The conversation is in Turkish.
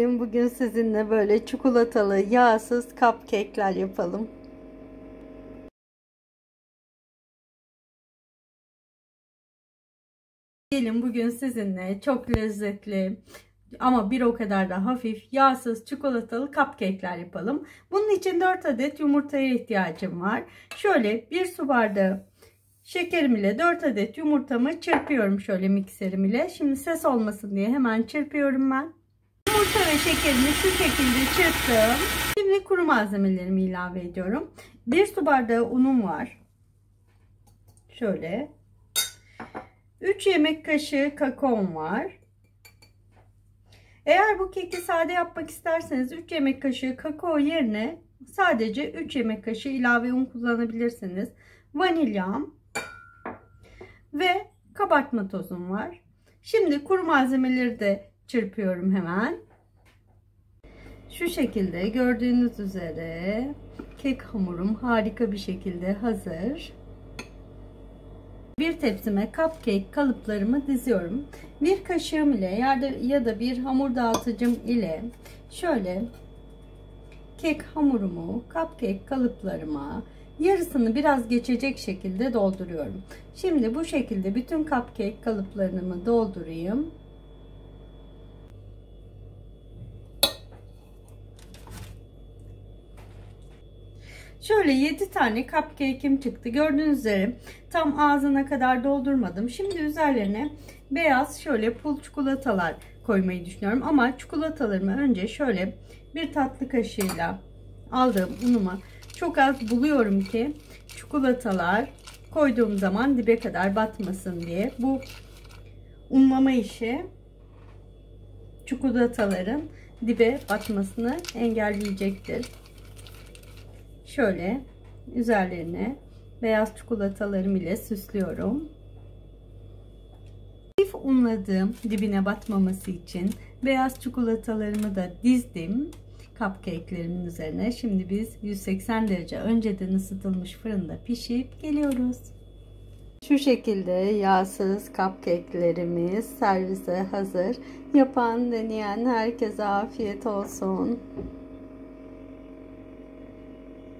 Gelin bugün sizinle böyle çikolatalı yağsız cupcake'ler yapalım. Gelin bugün sizinle çok lezzetli ama bir o kadar da hafif yağsız çikolatalı cupcake'ler yapalım. Bunun için 4 adet yumurtaya ihtiyacım var. Şöyle bir su bardağı şekerim ile 4 adet yumurtamı çırpıyorum şöyle mikserim ile. Şimdi ses olmasın diye hemen çırpıyorum ben. Yumurta ve şekerimi şu şekilde çırptım. Şimdi kuru malzemelerimi ilave ediyorum. 1 su bardağı unum var. Şöyle. 3 yemek kaşığı kakaom var. Eğer bu keki sade yapmak isterseniz 3 yemek kaşığı kakao yerine sadece 3 yemek kaşığı ilave un kullanabilirsiniz. Vanilyam ve kabartma tozum var. Şimdi kuru malzemeleri de çırpıyorum hemen. Şu şekilde gördüğünüz üzere kek hamurum harika bir şekilde hazır. Bir tepsime cupcake kalıplarımı diziyorum. Bir kaşığım ile ya da, ya da bir hamur dağıtıcım ile şöyle kek hamurumu cupcake kalıplarıma yarısını biraz geçecek şekilde dolduruyorum. Şimdi bu şekilde bütün cupcake kalıplarımı doldurayım. Şöyle 7 tane cupcake'im çıktı. Gördüğünüz üzere tam ağzına kadar doldurmadım. Şimdi üzerlerine beyaz şöyle pul çikolatalar koymayı düşünüyorum. Ama çikolatalarımı önce şöyle bir tatlı kaşığıyla aldığım unuma çok az buluyorum ki çikolatalar koyduğum zaman dibe kadar batmasın diye. Bu unlama işi çikolataların dibe batmasını engelleyecektir. Şöyle üzerlerine beyaz çikolatalarım ile süslüyorum. Hafif unladığım dibine batmaması için beyaz çikolatalarımı da dizdim cupcake'lerimin üzerine. Şimdi biz 180 derece önceden ısıtılmış fırında pişirip geliyoruz. Şu şekilde yağsız cupcake'lerimiz servise hazır. Yapan, deneyen herkese afiyet olsun.